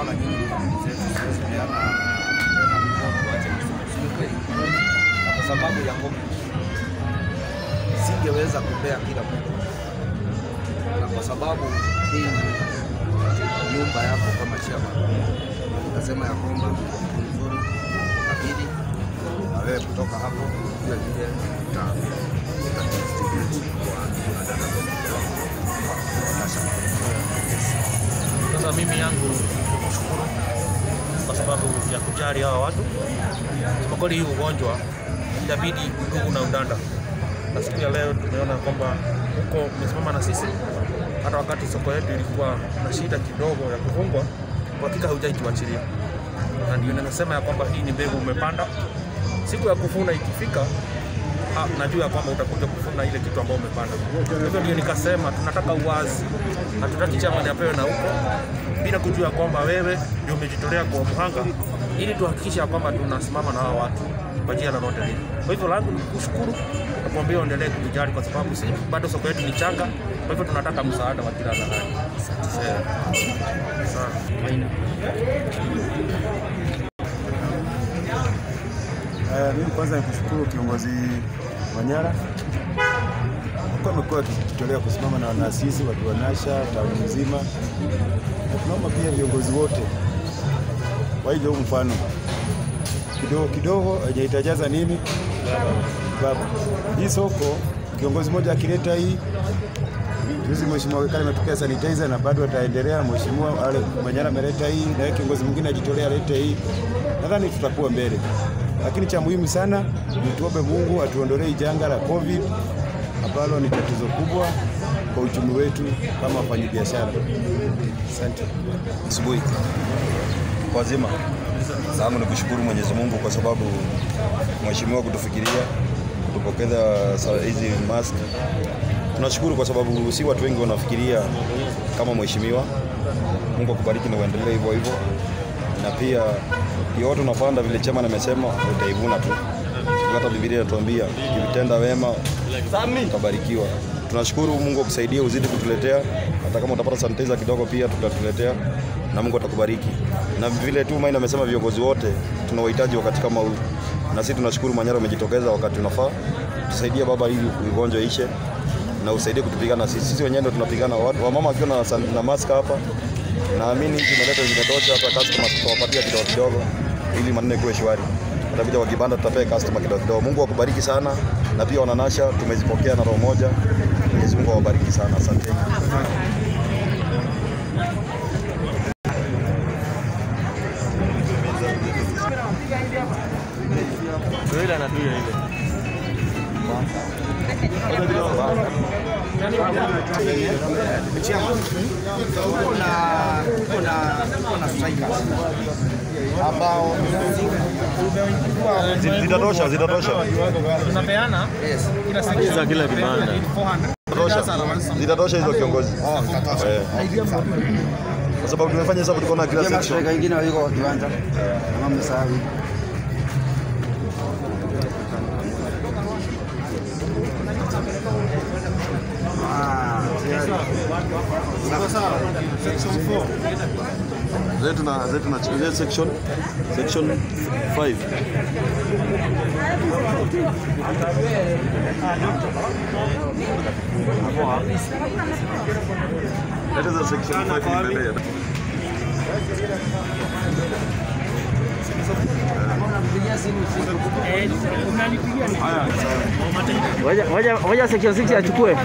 naona nyinyi ndugu zetu kwa sababu ya COVID singeweza kupea kila mtu, na kwa sababu hii nyumba yako kama chama, nasema ya kwamba nzuri, lakini na wewe kutoka hapo vile vile. Sasa mimi yangu kujali hawa watu. Kwa kweli hii ugonjwa itabidi ndugu na udanda, na siku ya leo tumeona kwamba huko umesimama na sisi, hata wakati soko yetu ilikuwa na shida kidogo ya kufungwa, hakika haujaituachilia, na ndio ninasema ya kwamba hii ni mbegu umepanda. Siku ya kuvuna ikifika, ha, najua kwamba utakuja kuvuna ile kitu ambayo umepanda. Hivyo ndio nikasema tunataka uwazi, hatutaki chama apewe na huko bila kujua kwamba wewe ndio umejitolea kwa mhanga, ili tuhakikisha kwamba tunasimama na hawa watu kwa njia lolote lile. Kwa hivyo langu ni kushukuru na kuambia uendelee kutujali, kwa sababu sisi bado soko yetu ni changa, kwa hivyo tunataka msaada wa kila namna. Eh. Mimi kwanza nikushukuru kiongozi Manyara kwa amekuwa akitolea kusimama na wanasisi watu wa Nasha tauni nzima, na tunaomba pia viongozi wote waige hiyo mfano kidogo kidogo, hajaitajaza itajaza nini baba. Hii soko kiongozi mmoja akileta hii juzi, mheshimiwa Wekali ametokea sanitizer na bado ataendelea. Mheshimiwa ale Manyara ameleta hii, na kiongozi mwingine ajitolea alete hii, nadhani tutakuwa mbele lakini cha muhimu sana ni tuombe Mungu atuondolee janga la COVID ambalo ni tatizo kubwa kwa uchumi wetu kama wafanyabiashara. Asante. asubuhi wazima zangu ni kushukuru Mwenyezi Mungu kwa sababu mheshimiwa kutufikiria kutupokeza hizi mask. Tunashukuru kwa sababu si watu wengi wanafikiria kama mheshimiwa. Mungu akubariki na uendelee hivyo hivyo, na pia yote unapanda vile chama nimesema utaivuna tu. Hata Biblia inatuambia ukitenda wema utabarikiwa. Tunashukuru Mungu akusaidie, uzidi kutuletea, hata kama utapata sanitizer kidogo pia tutatuletea, na Mungu atakubariki. Na vile tu Maina amesema, viongozi wote tunawahitaji wakati kama huu, na sisi tunashukuru Manyara umejitokeza wakati unafaa. Tusaidie baba, ili ugonjwa ishe na usaidie kutupigana sisi. Sisi wenyewe ndio tunapigana, wamama akiwa na, na mask hapa, naamini hizi zimeleta zimetosha, hata customer tutawapatia kidogo kidogo, ili maneno kuwe shwari. Tutakuja kwa kibanda tutapea customer kidogo kidogo. Mungu akubariki sana, na pia wananasha tumezipokea na roho moja. Mwenyezi Mungu awabariki sana, asanteni. Kuna kuna tuko na tuko na strikers ambao Zitatosha, zitatosha, Tunapeana kila sekunde za kila kibanda. zitatosha, zitatosha hizo kiongozi, oh. Eh. kwa sababu tumefanya hesabu, tuko na kila sekunde section. wengine waliko kwa kiwanja kama mmesahau. Ah, tayari. zetu na zetu na ile section section 5 Leta za section 5 mbele. Ngoja ngoja section 6 achukue.